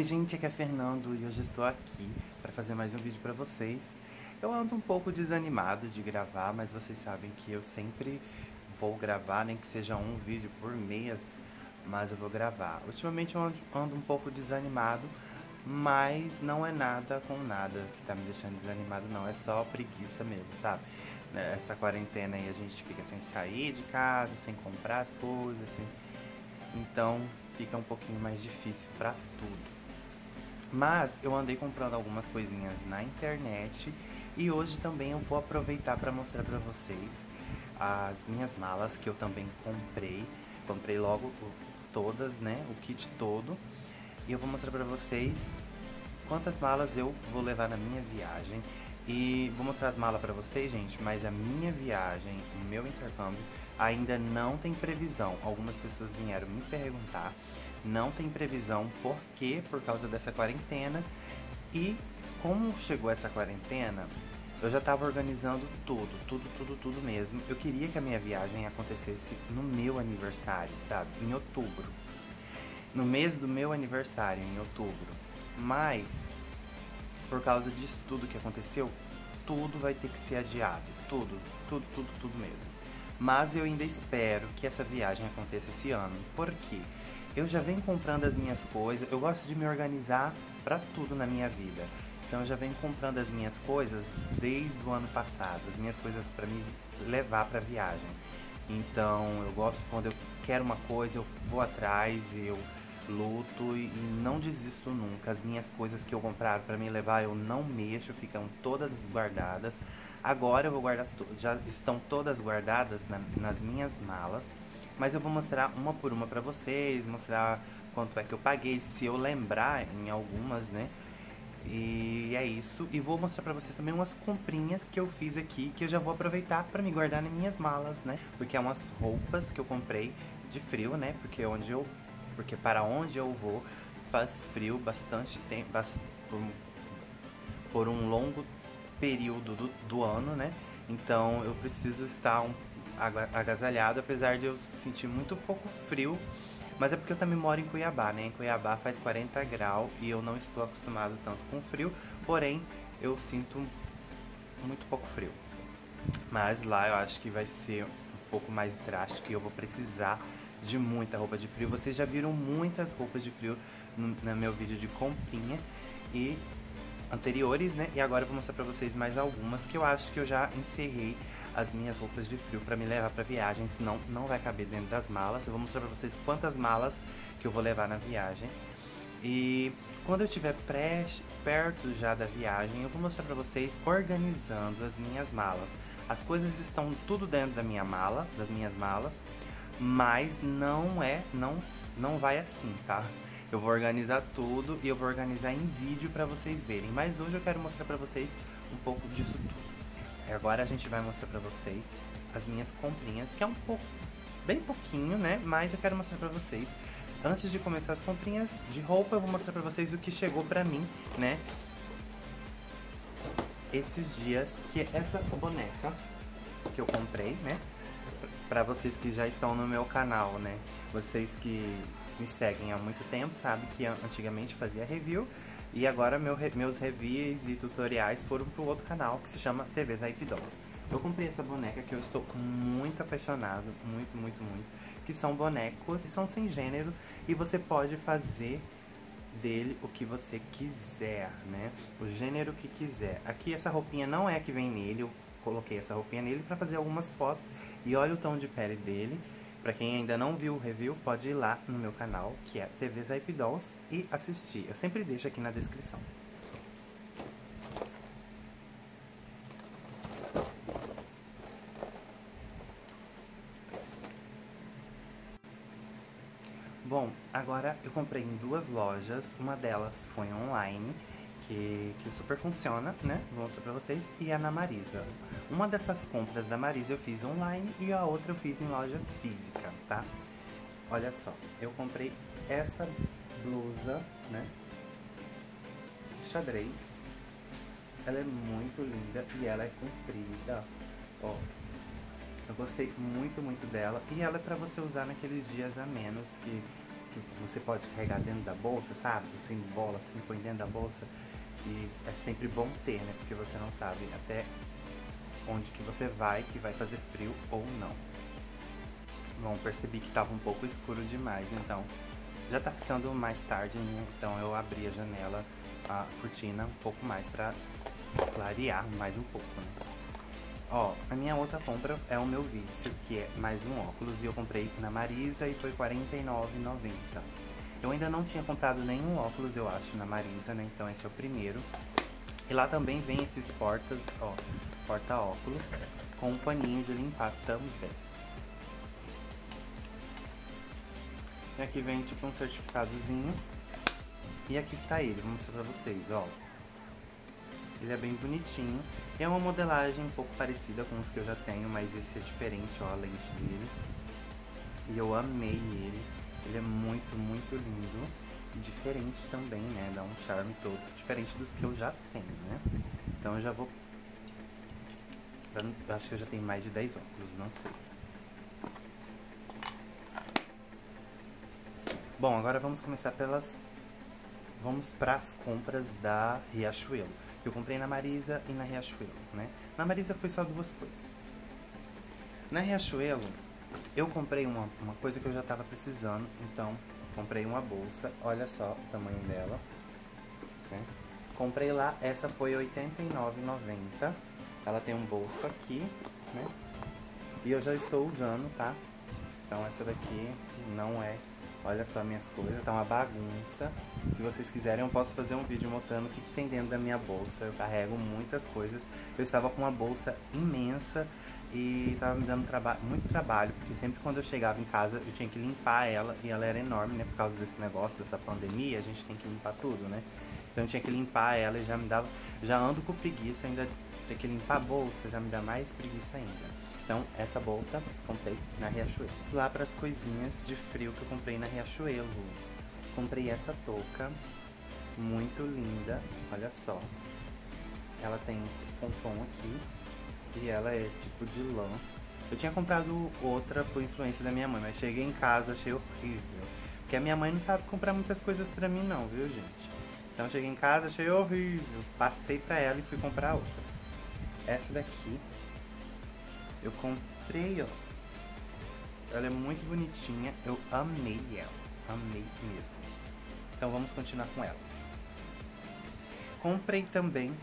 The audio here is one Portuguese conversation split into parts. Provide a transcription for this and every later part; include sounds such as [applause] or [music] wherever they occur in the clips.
Oi gente, aqui é Fernando e hoje estou aqui para fazer mais um vídeo para vocês. Eu ando um pouco desanimado de gravar, mas vocês sabem que eu sempre vou gravar, nem que seja um vídeo por mês, mas eu vou gravar. Ultimamente eu ando um pouco desanimado, mas não é nada com nada que tá me deixando desanimado não, é só preguiça mesmo, sabe? Né, essa quarentena aí a gente fica sem sair de casa, sem comprar as coisas. Então fica um pouquinho mais difícil para tudo. Mas eu andei comprando algumas coisinhas na internet e hoje também eu vou aproveitar para mostrar para vocês as minhas malas que eu também comprei. Comprei logo todas, né, o kit todo. E eu vou mostrar para vocês quantas malas eu vou levar na minha viagem. E vou mostrar as malas para vocês, gente, mas a minha viagem, o meu intercâmbio, ainda não tem previsão. Algumas pessoas vieram me perguntar não tem previsão, por quê? Por causa dessa quarentena. E como chegou essa quarentena, eu já estava organizando tudo, tudo, tudo, tudo mesmo. Eu queria que a minha viagem acontecesse no meu aniversário, sabe? Em outubro. No mês do meu aniversário, em outubro. Mas, por causa disso tudo que aconteceu, tudo vai ter que ser adiado. Tudo, tudo, tudo, tudo mesmo. Mas eu ainda espero que essa viagem aconteça esse ano. Por quê? Eu já venho comprando as minhas coisas, eu gosto de me organizar para tudo na minha vida. Então eu já venho comprando as minhas coisas desde o ano passado, as minhas coisas para me levar para viagem. Então eu gosto quando eu quero uma coisa, eu vou atrás, eu luto e não desisto nunca. As minhas coisas que eu comprar para me levar eu não mexo, ficam todas guardadas. Agora eu vou guardar, já estão todas guardadas na, nas minhas malas. Mas eu vou mostrar uma por uma pra vocês, mostrar quanto é que eu paguei, se eu lembrar em algumas, né? E é isso. E vou mostrar pra vocês também umas comprinhas que eu fiz aqui, que eu já vou aproveitar pra me guardar nas minhas malas, né? Porque é umas roupas que eu comprei de frio, né? Porque onde eu... Porque para onde eu vou faz frio bastante tempo, por, por um longo período do, do ano, né? Então eu preciso estar um agasalhado, apesar de eu sentir muito pouco frio. Mas é porque eu também moro em Cuiabá, né? Em Cuiabá faz 40 graus e eu não estou acostumado tanto com frio, porém eu sinto muito pouco frio. Mas lá eu acho que vai ser um pouco mais drástico e eu vou precisar de muita roupa de frio. Vocês já viram muitas roupas de frio no, no meu vídeo de comprinha e anteriores, né? E agora eu vou mostrar pra vocês mais algumas que eu acho que eu já encerrei as minhas roupas de frio para me levar para viagem, senão não vai caber dentro das malas. Eu vou mostrar para vocês quantas malas que eu vou levar na viagem. E quando eu estiver perto já da viagem, eu vou mostrar para vocês organizando as minhas malas. As coisas estão tudo dentro da minha mala, das minhas malas, mas não é, não, não vai assim, tá? Eu vou organizar tudo e eu vou organizar em vídeo para vocês verem. Mas hoje eu quero mostrar para vocês um pouco disso tudo. Agora a gente vai mostrar pra vocês as minhas comprinhas, que é um pouco, bem pouquinho, né? Mas eu quero mostrar pra vocês. Antes de começar as comprinhas de roupa, eu vou mostrar pra vocês o que chegou pra mim, né? Esses dias, que é essa boneca que eu comprei, né? Pra vocês que já estão no meu canal, né? Vocês que me seguem há muito tempo sabem que antigamente fazia review e agora meu, meus reviews e tutoriais foram pro outro canal que se chama TV Zaip Dolls. Eu comprei essa boneca que eu estou muito apaixonado, muito, muito, muito. Que são bonecos, que são sem gênero e você pode fazer dele o que você quiser, né? O gênero que quiser. Aqui essa roupinha não é que vem nele, eu coloquei essa roupinha nele para fazer algumas fotos e olha o tom de pele dele. Para quem ainda não viu o review, pode ir lá no meu canal, que é TV Zaip Dolls, e assistir. Eu sempre deixo aqui na descrição. Bom, agora eu comprei em duas lojas, uma delas foi online que, que super funciona, né? Vou mostrar pra vocês. E é na Marisa. Uma dessas compras da Marisa eu fiz online e a outra eu fiz em loja física, tá? Olha só, eu comprei essa blusa, né? Xadrez. Ela é muito linda e ela é comprida, ó. Eu gostei muito, muito dela. E ela é pra você usar naqueles dias a menos que que você pode carregar dentro da bolsa, sabe? Você embola assim, põe dentro da bolsa. E é sempre bom ter, né? Porque você não sabe até onde que você vai, que vai fazer frio ou não. Bom, percebi que estava um pouco escuro demais, então já tá ficando mais tarde, né? então eu abri a janela, a cortina um pouco mais pra clarear mais um pouco, né? Ó, a minha outra compra é o meu vício, que é mais um óculos, e eu comprei na Marisa e foi R$ 49,90. Eu ainda não tinha comprado nenhum óculos, eu acho, na Marisa, né? Então esse é o primeiro. E lá também vem esses portas, ó, porta-óculos, com um paninho de limpar também. E aqui vem tipo um certificadozinho. E aqui está ele, vou mostrar pra vocês, ó. Ele é bem bonitinho. É uma modelagem um pouco parecida com os que eu já tenho, mas esse é diferente, ó, a lente dele. E eu amei ele. Ele é muito, muito lindo. E diferente também, né? Dá um charme todo. Diferente dos que eu já tenho, né? Então eu já vou... Eu acho que eu já tenho mais de 10 óculos, não sei. Bom, agora vamos começar pelas... Vamos para as compras da Riachuelo. Eu comprei na Marisa e na Riachuelo, né? Na Marisa foi só duas coisas. Na Riachuelo, eu comprei uma, uma coisa que eu já tava precisando, então comprei uma bolsa, olha só o tamanho dela. Né? Comprei lá, essa foi R$ 89,90. Ela tem um bolso aqui, né? E eu já estou usando, tá? Então essa daqui não é Olha só minhas coisas, tá uma bagunça. Se vocês quiserem, eu posso fazer um vídeo mostrando o que, que tem dentro da minha bolsa. Eu carrego muitas coisas. Eu estava com uma bolsa imensa e estava me dando traba muito trabalho, porque sempre quando eu chegava em casa eu tinha que limpar ela e ela era enorme, né? Por causa desse negócio, dessa pandemia, a gente tem que limpar tudo, né? Então eu tinha que limpar ela e já me dava. Já ando com preguiça, ainda ter que limpar a bolsa já me dá mais preguiça ainda. Então, essa bolsa comprei na Riachuelo. Lá para as coisinhas de frio que eu comprei na Riachuelo. Comprei essa touca, muito linda, olha só. Ela tem esse pompom aqui e ela é tipo de lã. Eu tinha comprado outra por influência da minha mãe, mas cheguei em casa, achei horrível. Porque a minha mãe não sabe comprar muitas coisas pra mim não, viu gente? Então cheguei em casa, achei horrível. Passei pra ela e fui comprar outra. Essa daqui eu comprei, ó. Ela é muito bonitinha. Eu amei ela. Amei mesmo. Então vamos continuar com ela. Comprei também.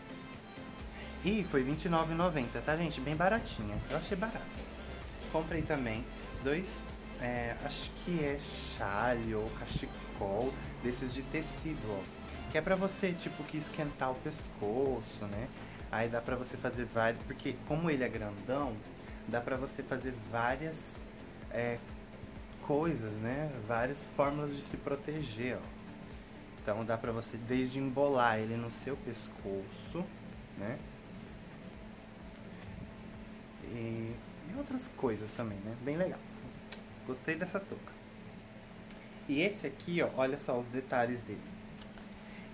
E foi R$29,90, tá, gente? Bem baratinha. Eu achei barato. Comprei também dois, é, acho que é chale ou cachecol, desses de tecido, ó. Que é pra você, tipo, que esquentar o pescoço, né? Aí dá pra você fazer vários, porque como ele é grandão, dá pra você fazer várias é, coisas, né? Várias fórmulas de se proteger, ó. Então dá pra você desde embolar ele no seu pescoço, né? E, e outras coisas também, né? Bem legal. Gostei dessa touca. E esse aqui, ó, olha só os detalhes dele.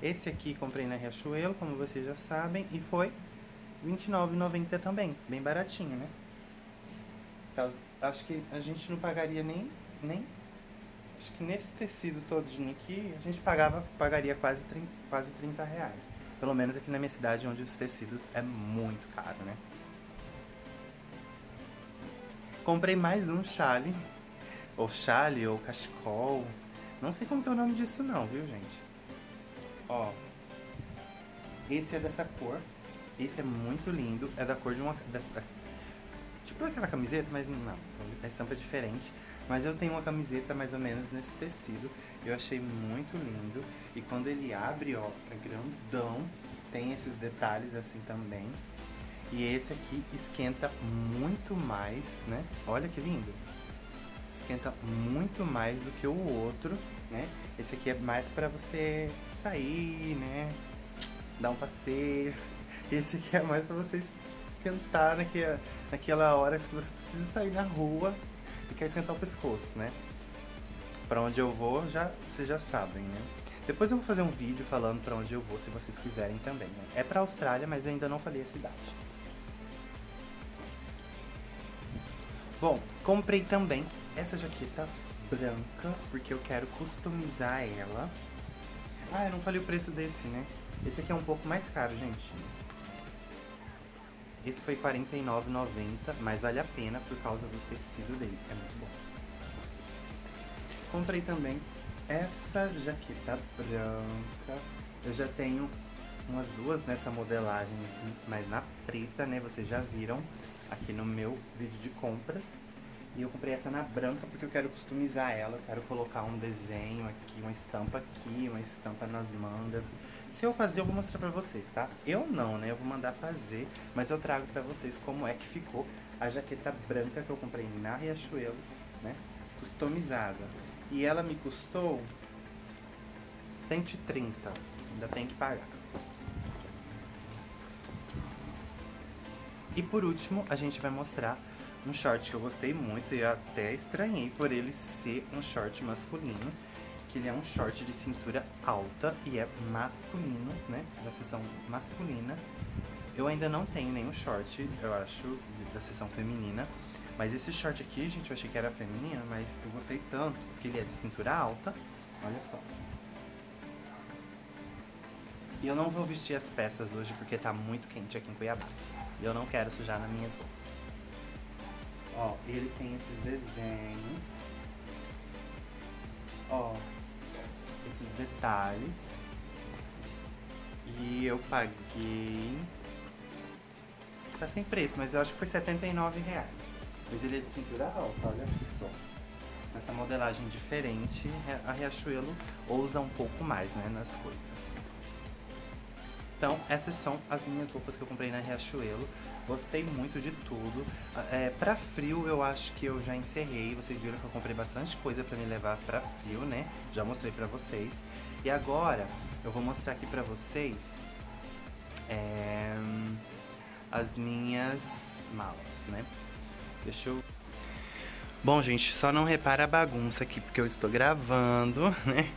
Esse aqui comprei na Riachuelo, como vocês já sabem, e foi R$29,90 também, bem baratinho, né? Acho que a gente não pagaria nem, nem. Acho que nesse tecido todinho aqui, a gente pagava, pagaria quase 30, quase 30 reais. Pelo menos aqui na minha cidade, onde os tecidos é muito caro, né? Comprei mais um chale. Ou chale, ou cachecol. Não sei como que é o nome disso não, viu, gente? Ó. Esse é dessa cor. Esse é muito lindo. É da cor de uma... Dessa, Tipo aquela camiseta, mas não, a estampa é diferente. Mas eu tenho uma camiseta mais ou menos nesse tecido. Eu achei muito lindo. E quando ele abre, ó, é grandão. Tem esses detalhes assim também. E esse aqui esquenta muito mais, né? Olha que lindo. Esquenta muito mais do que o outro, né? Esse aqui é mais pra você sair, né? Dar um passeio. [laughs] Esse aqui é mais pra você esquentar naquela, naquela hora que você precisa sair na rua e quer sentar o pescoço, né? Pra onde eu vou, já, vocês já sabem, né? Depois eu vou fazer um vídeo falando pra onde eu vou, se vocês quiserem também, né? É pra Austrália, mas eu ainda não falei a cidade. Bom, comprei também essa jaqueta branca, porque eu quero customizar ela. Ah, eu não falei o preço desse, né? Esse aqui é um pouco mais caro, gente. Esse foi R$49,90, mas vale a pena por causa do tecido dele, é muito bom. Comprei também essa jaqueta branca. Eu já tenho umas duas nessa modelagem, assim, mas na preta, né? Vocês já viram aqui no meu vídeo de compras. E eu comprei essa na branca porque eu quero customizar ela. Eu quero colocar um desenho aqui, uma estampa aqui, uma estampa nas mangas. Se eu fazer, eu vou mostrar pra vocês, tá? Eu não, né? Eu vou mandar fazer, mas eu trago pra vocês como é que ficou a jaqueta branca que eu comprei na Riachuelo, né? Customizada. E ela me custou 130. Ainda tem que pagar. E por último, a gente vai mostrar um short que eu gostei muito e até estranhei por ele ser um short masculino. Que ele é um short de cintura alta e é masculino, né? Da seção masculina. Eu ainda não tenho nenhum short, eu acho, da seção feminina. Mas esse short aqui, gente, eu achei que era feminino, mas eu gostei tanto, porque ele é de cintura alta. Olha só. E eu não vou vestir as peças hoje porque tá muito quente aqui em Cuiabá. E eu não quero sujar nas minhas roupas. Ó, ele tem esses desenhos. Ó, esses detalhes. E eu paguei... Tá sem preço, mas eu acho que foi 79 reais. Mas ele é de cintura alta, olha só. Essa modelagem diferente, a Riachuelo ousa um pouco mais, né, nas coisas. Então, essas são as minhas roupas que eu comprei na Riachuelo. Gostei muito de tudo. É, pra frio, eu acho que eu já encerrei. Vocês viram que eu comprei bastante coisa pra me levar pra frio, né? Já mostrei pra vocês. E agora, eu vou mostrar aqui pra vocês é, as minhas malas, né? Deixa eu... Bom, gente, só não repara a bagunça aqui, porque eu estou gravando, [laughs] né?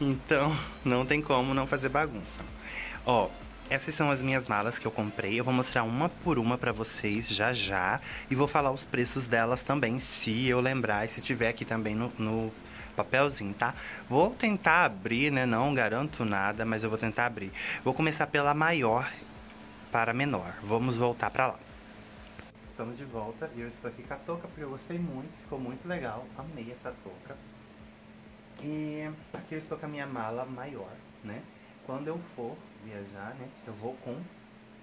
Então, não tem como não fazer bagunça. Ó, essas são as minhas malas que eu comprei. Eu vou mostrar uma por uma pra vocês já já. E vou falar os preços delas também, se eu lembrar. E se tiver aqui também no, no papelzinho, tá? Vou tentar abrir, né? Não garanto nada, mas eu vou tentar abrir. Vou começar pela maior para menor. Vamos voltar pra lá. Estamos de volta e eu estou aqui com a touca porque eu gostei muito, ficou muito legal. Amei essa touca. E aqui eu estou com a minha mala maior, né? Quando eu for viajar, né? Eu vou com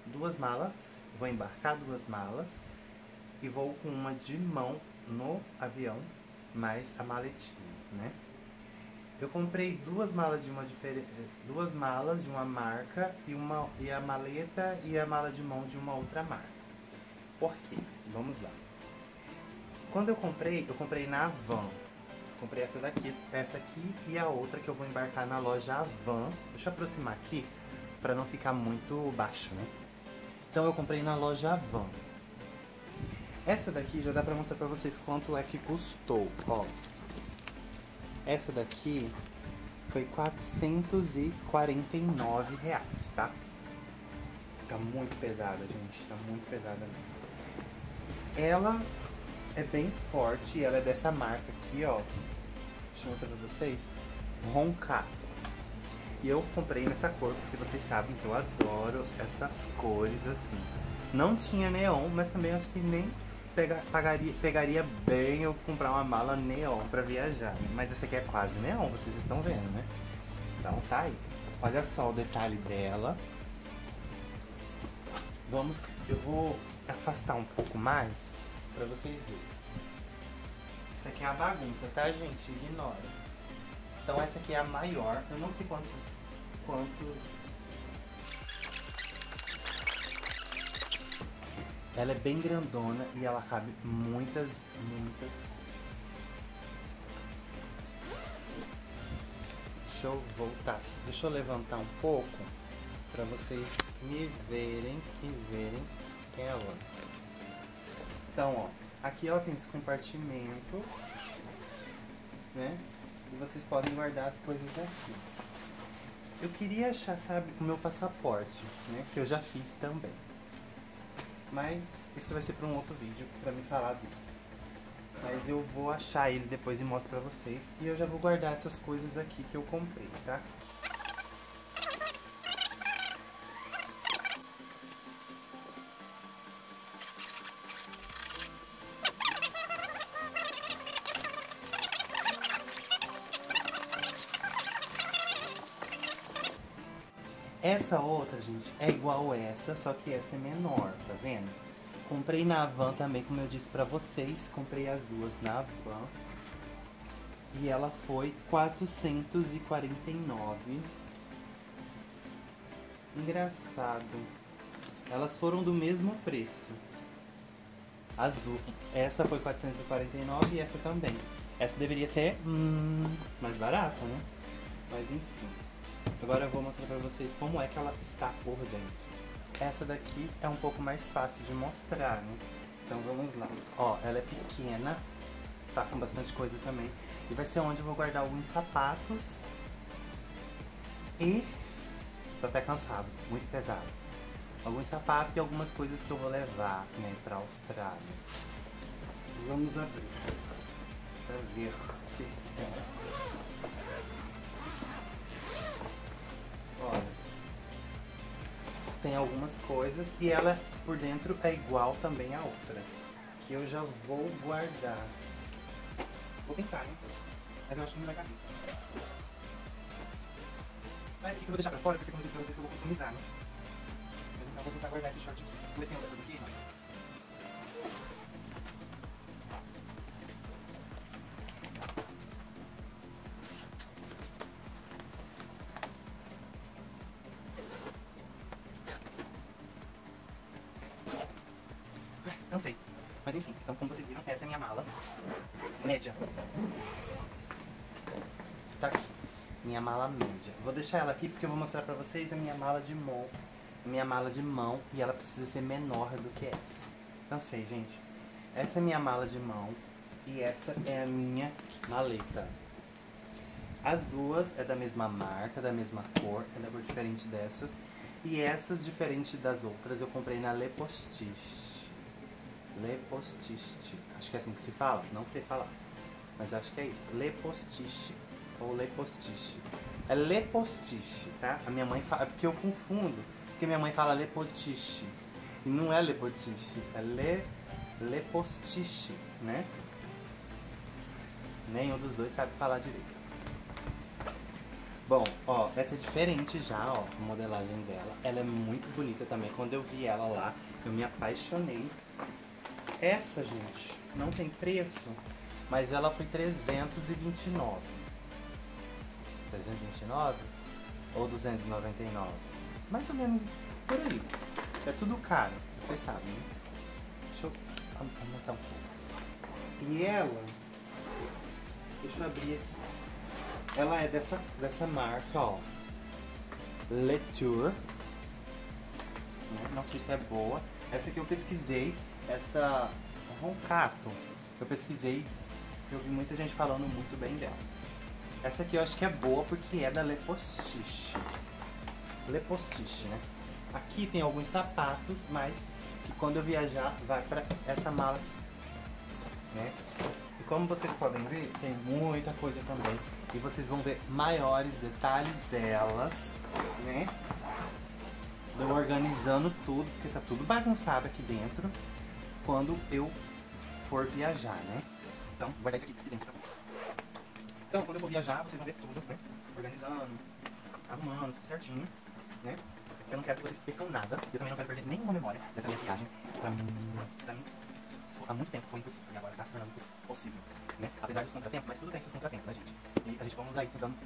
duas malas, vou embarcar duas malas e vou com uma de mão no avião, mais a maletinha, né? Eu comprei duas malas de uma diferente, duas malas de uma marca e uma e a maleta e a mala de mão de uma outra marca. Por quê? Vamos lá. Quando eu comprei, eu comprei na Van. Comprei essa daqui, essa aqui e a outra que eu vou embarcar na loja Van. Deixa eu aproximar aqui para não ficar muito baixo, né? Então eu comprei na loja Van. Essa daqui já dá pra mostrar pra vocês quanto é que custou, ó. Essa daqui foi 449 reais, tá? Tá muito pesada, gente, tá muito pesada mesmo. Ela é bem forte, ela é dessa marca aqui, ó. Deixa eu mostrar pra vocês. Roncar. E eu comprei nessa cor, porque vocês sabem que eu adoro essas cores assim. Não tinha neon, mas também acho que nem pega, pagaria, pegaria bem eu comprar uma mala neon pra viajar. Mas essa aqui é quase neon, vocês estão vendo, né? Então tá aí. Olha só o detalhe dela. Vamos, eu vou afastar um pouco mais pra vocês verem. Isso aqui é a bagunça, tá, gente? Ignora. Então essa aqui é a maior. Eu não sei quantos... quantos... Ela é bem grandona e ela cabe muitas, muitas coisas. Deixa eu voltar, deixa eu levantar um pouco para vocês me verem e verem ela. Então, ó, aqui ela tem esse compartimento, né? E vocês podem guardar as coisas aqui. Eu queria achar, sabe, o meu passaporte, né? Que eu já fiz também. Mas isso vai ser para um outro vídeo para me falar dele. Mas eu vou achar ele depois e mostro pra vocês. E eu já vou guardar essas coisas aqui que eu comprei, tá? Essa outra, gente, é igual essa, só que essa é menor, tá vendo? Comprei na Van também, como eu disse pra vocês. Comprei as duas na Van. E ela foi 449. Engraçado. Elas foram do mesmo preço. As duas. Essa foi 449 e essa também. Essa deveria ser hum, mais barata, né? Mas enfim. Agora eu vou mostrar pra vocês como é que ela está por dentro. Essa daqui é um pouco mais fácil de mostrar, né? Então vamos lá. Ó, ela é pequena, tá com bastante coisa também. E vai ser onde eu vou guardar alguns sapatos. E... Tô até cansado, muito pesado. Alguns sapatos e algumas coisas que eu vou levar, né, pra Austrália. Vamos abrir. Pra ver o que tem. Tem algumas coisas e ela por dentro é igual também a outra. Que eu já vou guardar. Vou tentar, né? Mas eu acho que não vai caber. Esse aqui que eu vou deixar pra fora, porque como eu disse pra vocês, eu vou customizar, né? Mas então eu vou tentar guardar esse short aqui. Vamos ver se tem outra coisa aqui. Minha mala média. Vou deixar ela aqui porque eu vou mostrar pra vocês a minha mala de mão. Minha mala de mão e ela precisa ser menor do que essa. Não sei, gente. Essa é minha mala de mão e essa é a minha maleta. As duas é da mesma marca, da mesma cor, é da cor diferente dessas. E essas, diferente das outras, eu comprei na Le Postiche. Le Postiche. Acho que é assim que se fala, não sei falar. Mas acho que é isso. Le Postiche. Ou Le Postiche. É Le Postiche, tá? A minha mãe fala. É porque eu confundo. Porque minha mãe fala Le Postiche. E não é Le Postiche. É Le, Le Postiche, né? Nenhum dos dois sabe falar direito. Bom, ó, essa é diferente já, ó, a modelagem dela. Ela é muito bonita também. Quando eu vi ela lá, eu me apaixonei essa, gente, não tem preço, mas ela foi 329. 329 ou 299? Mais ou menos por aí. É tudo caro, vocês sabem, né? Deixa eu aumentar um pouco. E ela, deixa eu abrir aqui. Ela é dessa, dessa marca, ó. Letour. Né? Não sei se é boa. Essa aqui eu pesquisei essa Roncato, eu pesquisei e ouvi muita gente falando muito bem dela. Essa aqui eu acho que é boa porque é da Lepostiche. Lepostiche, né? Aqui tem alguns sapatos, mas que quando eu viajar vai para essa mala aqui, né? E como vocês podem ver, tem muita coisa também. E vocês vão ver maiores detalhes delas, né? Eu organizando tudo, porque tá tudo bagunçado aqui dentro quando eu for viajar, né? Então, guardar isso aqui dentro. Então, quando eu for viajar, vocês vão ver tudo, né? Organizando, arrumando, tudo certinho, né? Eu não quero que vocês percam nada. Eu também não quero perder nenhuma memória dessa minha viagem. Pra mim, pra mim há muito tempo foi impossível. E agora está se tornando possível, né? Apesar dos contratempos, mas tudo tem seus contratempos, né, gente? E a gente vamos aí tentando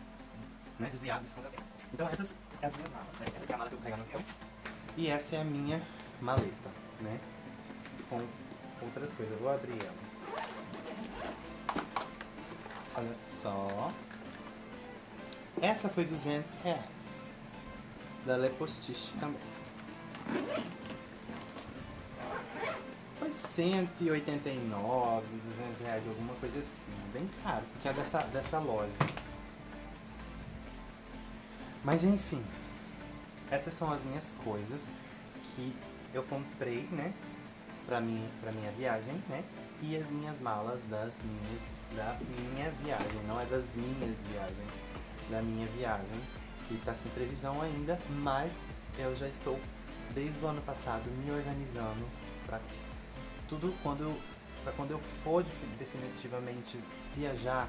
né, desviar desses contratempos. Então, essas são as minhas malas, né? Essa aqui é a mala que eu vou no avião. E essa é a minha maleta, né? com outras coisas. Eu vou abrir ela. Olha só. Essa foi 200 reais. Da Le Postiche também. Foi 189, 200 reais, alguma coisa assim. Bem caro, porque é dessa, dessa loja. Mas enfim. Essas são as minhas coisas que eu comprei, né? pra, mim, pra minha viagem, né? E as minhas malas das minhas, da minha viagem, não é das minhas viagens, da minha viagem, que tá sem previsão ainda, mas eu já estou desde o ano passado me organizando para tudo quando pra quando eu for definitivamente viajar,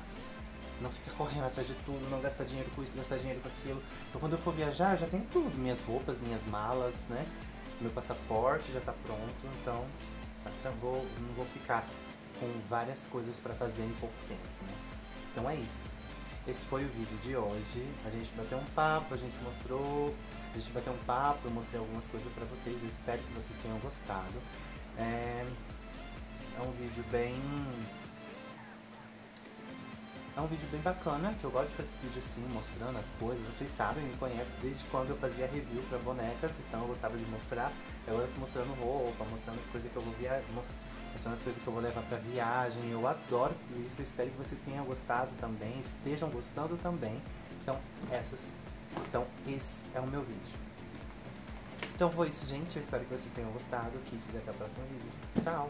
não ficar correndo atrás de tudo, não gastar dinheiro com isso, gastar dinheiro com aquilo. Então quando eu for viajar, eu já tenho tudo, minhas roupas, minhas malas, né? Meu passaporte já tá pronto, então tá, vou, não vou ficar com várias coisas para fazer em pouco tempo, né? Então é isso. Esse foi o vídeo de hoje. A gente bateu um papo, a gente mostrou, a gente bateu um papo, eu mostrei algumas coisas para vocês. Eu espero que vocês tenham gostado. É, é um vídeo bem é um vídeo bem bacana, que eu gosto de fazer vídeo assim, mostrando as coisas. Vocês sabem, me conhecem desde quando eu fazia review pra bonecas, então eu gostava de mostrar. Agora eu tô mostrando roupa, mostrando as coisas que eu vou via... mostrando as coisas que eu vou levar pra viagem. Eu adoro isso, eu espero que vocês tenham gostado também, estejam gostando também. Então, essas. Então, esse é o meu vídeo. Então foi isso, gente. Eu espero que vocês tenham gostado. Que até o próximo vídeo. Tchau!